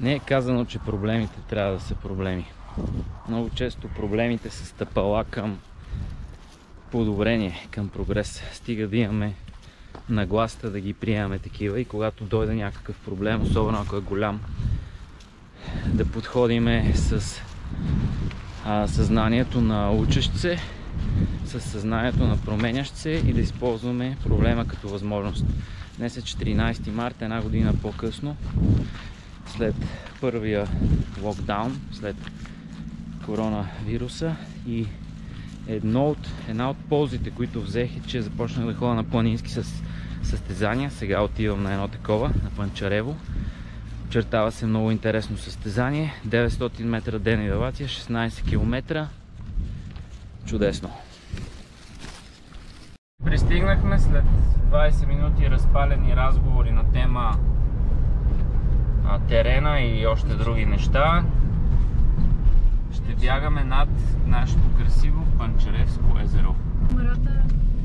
Не е казано, че проблемите трябва да са проблеми. Много често проблемите са стъпала към подобрение, към прогрес. Стига да имаме нагласта да ги приемаме такива и когато дойде някакъв проблем, особено ако е голям, да подходиме с а, съзнанието на учещ се, с съзнанието на променящ се и да използваме проблема като възможност. Днес е 14 марта, една година по-късно, след първия локдаун, след коронавируса и едно от, една от ползите, които взех е, че започнах да ходя на планински с състезания. Сега отивам на едно такова, на Панчарево. Чертава се много интересно състезание. 900 метра ден елевация, 16 км. Чудесно! Пристигнахме след 20 минути разпалени разговори на тема терена и още други неща. Ще бягаме над нашето красиво Панчаревско езеро.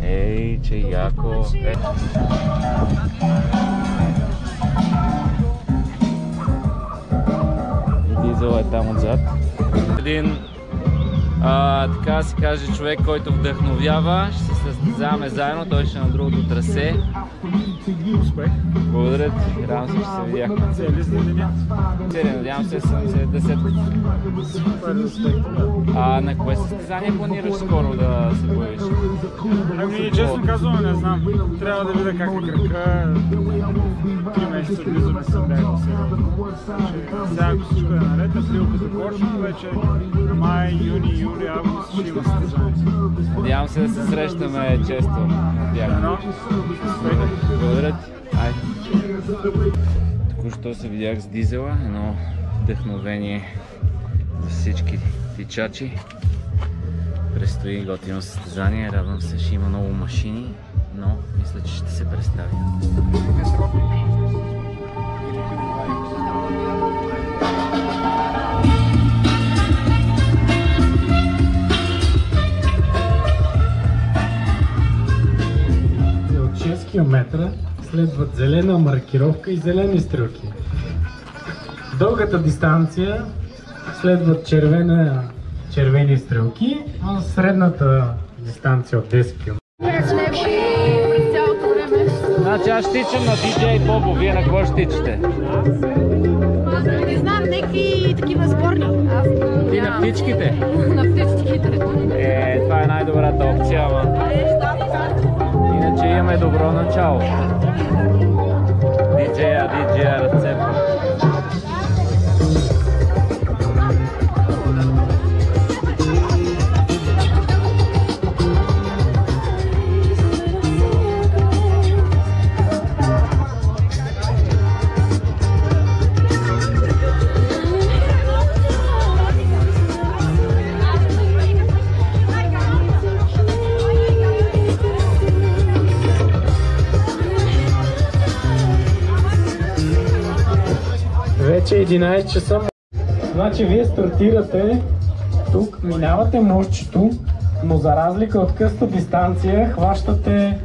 Ей, че яко! Е. Дизел е там отзад. Един а, така се каже човек, който вдъхновява. Ще се състезаваме заедно, той ще е на другото трасе. Успех. Благодаря ти, радвам се, че се видяхме. Цели за деня. Цели, надявам се, съм се 10. Това е успех. А на кое състезание планираш скоро да се появиш? Ами, честно казвам, не знам. Трябва да видя как е кръка. Три месеца близо не съм бягал сега. Всичко е наред, април като почвам, вече май, юни, юли, август ще има състезание. Надявам се да се срещаме често. Надявам. Благодаря ти. Айде. Току-що се видях с дизела, едно вдъхновение за всички тичачи. Предстои готино състезание, радвам се, ще има много машини, но мисля, че ще се представи. Км следват зелена маркировка и зелени стрелки. Дългата дистанция следват червена, червени стрелки, а средната дистанция от 10 км. Значи аз ще тичам на DJ Бобо, вие на кого ще тичате? Не знам, някакви такива спорни. Аз Ти на птичките? на птичките. Иначе имаме добро начало. DJ-а, DJ-а разцепва. 11 часа. Значи вие стартирате тук, минавате мостчето, но за разлика от къста дистанция, хващате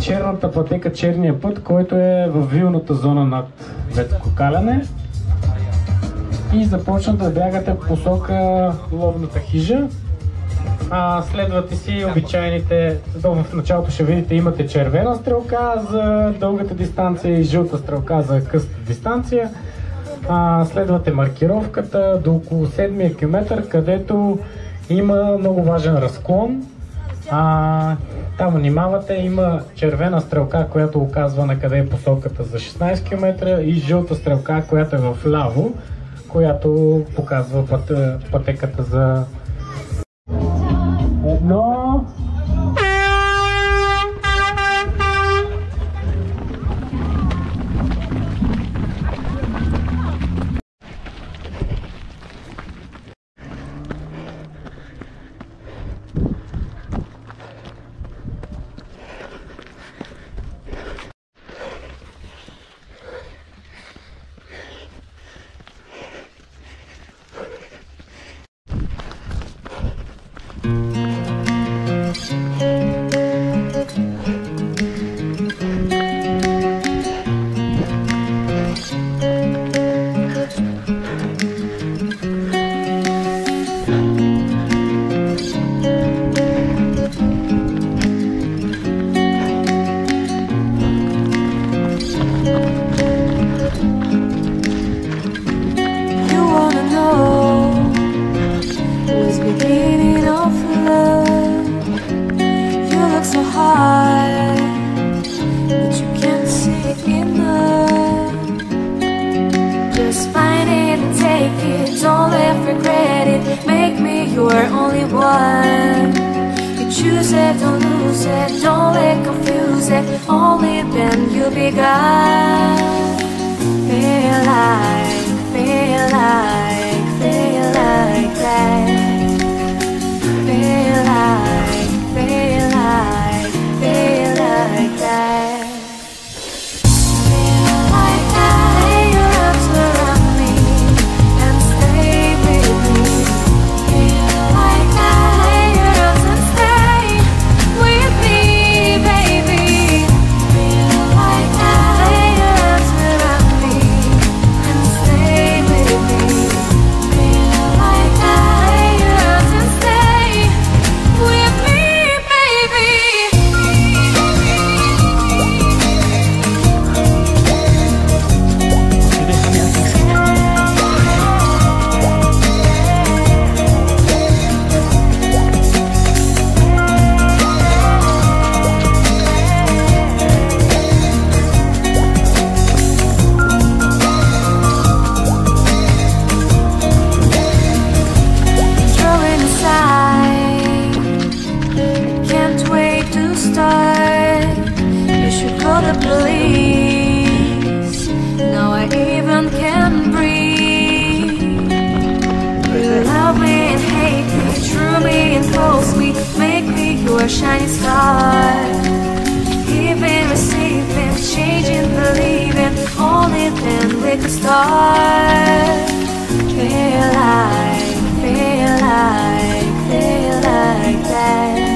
черната пътека, черния път, който е в вилната зона над Веткокаляне и започнате да бягате в посока ловната хижа. А, следвате си обичайните, в началото ще видите имате червена стрелка за дългата дистанция и жълта стрелка за късата дистанция. А, следвате маркировката до около 7 км, където има много важен разклон. А, там внимавате, има червена стрелка, която оказва на къде е посоката за 16 км и жълта стрелка, която е в ляво, която показва пътя, пътеката за it, don't lose it, don't let confuse it. Only then you'll be God. Feel like, feel like, feel like that. False me, make me your shining star. Giving, receiving, changing, believing, only then we could start. Feel like, feel like, feel like that.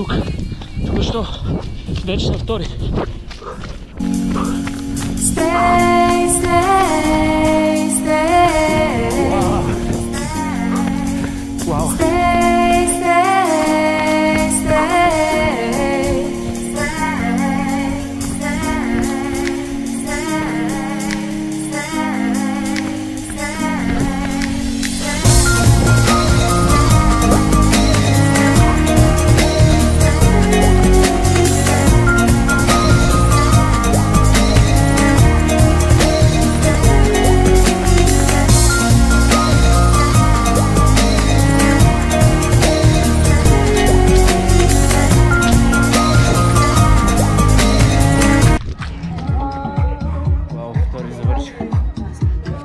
Засилка. Току-що. Вече на втори.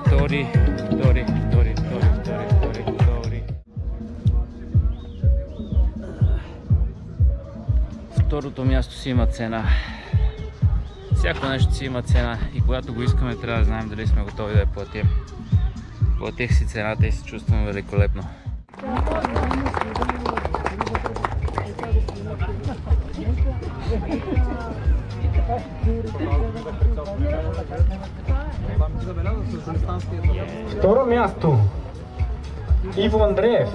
Втори втори, втори, втори, втори, втори, втори. Второто място си има цена. Всяко нещо си има цена и когато го искаме трябва да знаем дали сме готови да я платим. Платих си цената и се чувствам великолепно. Второ място. Иво Андреев.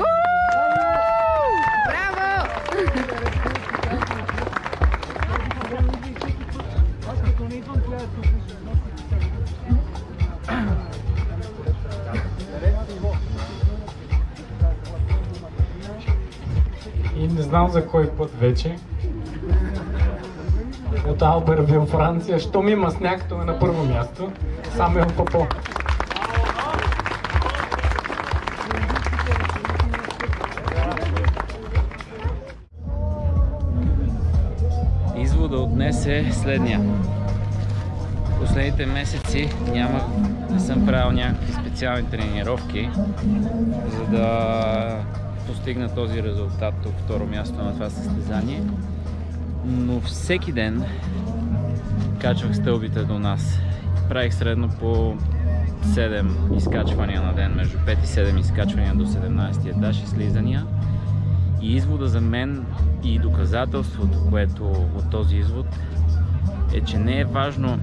И не знам за кой път вече. От Албервил, Франция. Щом има сняг, то е на първо място. Самел Попо. Извода е следния. Последните месеци няма, не съм правил някакви специални тренировки, за да постигна този резултат от второ място на това състезание. Но всеки ден качвах стълбите до нас. Правих средно по 7 изкачвания на ден, между 5 и 7 изкачвания до 17 етаж и слизания. И извода за мен и доказателството, което от този извод е, че не е важно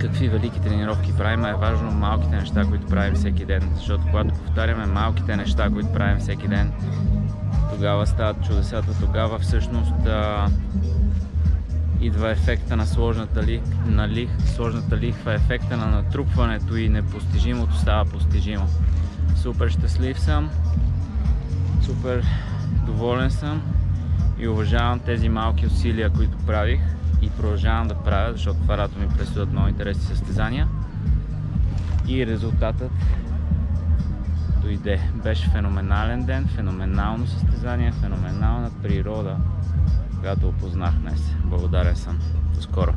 какви велики тренировки правим, а е важно малките неща, които правим всеки ден. Защото когато повтаряме малките неща, които правим всеки ден, тогава стават чудесата. Тогава всъщност а, идва ефекта на сложната, ли, на лих, сложната лихва, ефекта на натрупването и непостижимото става постижимо. Супер щастлив съм, супер доволен съм и уважавам тези малки усилия, които правих и продължавам да правя, защото лято ми предстоят много интересни състезания. И резултатът дойде. Беше феноменален ден, феноменално състезание, феноменална природа, която опознах днес. Благодарен съм. До скоро!